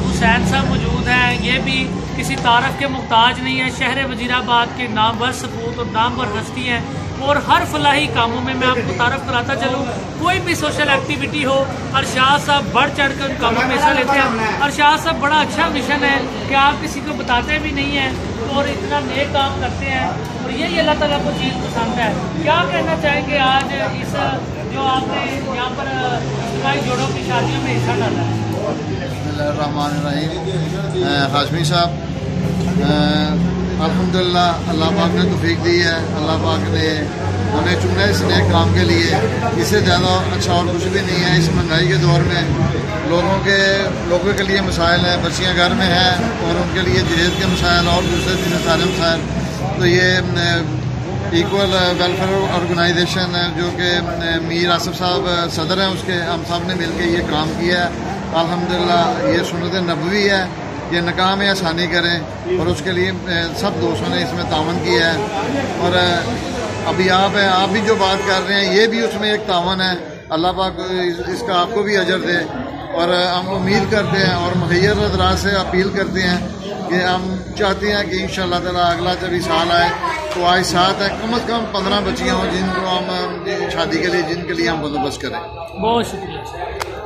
हुसैन साहब मौजूद हैं। ये भी किसी तारफ़ के मुहताज नहीं है। शहर वजीराबाद के नामवर सपूत और नामवर हस्ती हैं और हर फलाही कामों में मैं आपको तारफ़ कराता चलूँ। कोई भी सोशल एक्टिविटी हो अरशाद साहब बढ़ चढ़ कर उन कामों में हिस्सा लेते हैं। अरशाद साहब बड़ा अच्छा मिशन है कि आप किसी को बताते भी नहीं हैं और इतना नेक काम करते हैं। और यही अल्लाह ताला को चीज़ पसंद है। क्या कहना चाहेंगे आज इस, जो आपने यहाँ पर जोड़ों की शादियों में हिस्सा डाला है? हाशमी साहब अलहमदिल्ला अल्लाह पाक ने तोफीक दी है। अल्लाह पाक ने हमें चुना इस नए काम के लिए। इससे ज़्यादा अच्छा और कुछ भी नहीं है इस महँगाई के दौर में। लोगों के लोगों के लिए मसाइल हैं, बच्चियाँ घर में हैं और उनके लिए जहेज के मसाइल और दूसरे दिन सारे मसाइल। तो ये इक्वल वेलफेयर ऑर्गेनाइजेशन जो कि मीर आसफ साहब, सदर हैं उसके, हम साहब ने मिल के ये काम किया है। अल्हम्दुलिल्लाह, ये सुनत नबवी है, ये नकाह में आसानी करें। और उसके लिए सब दोस्तों ने इसमें तावन किया है। और अभी आप हैं, आप भी जो बात कर रहे हैं, ये भी उसमें एक तावन है। अल्लाह पाक इसका आपको भी अजर दे। और हम उम्मीद करते हैं और मुहैर हजरात से अपील करते हैं कि हम चाहते हैं कि इन ताला अगला जब साल आए तो आज साथ है, कम अज़ कम पंद्रह बच्चियाँ हों जिनको हम शादी के लिए, जिनके लिए हम बंदोबस्त करें। बहुत शुक्रिया।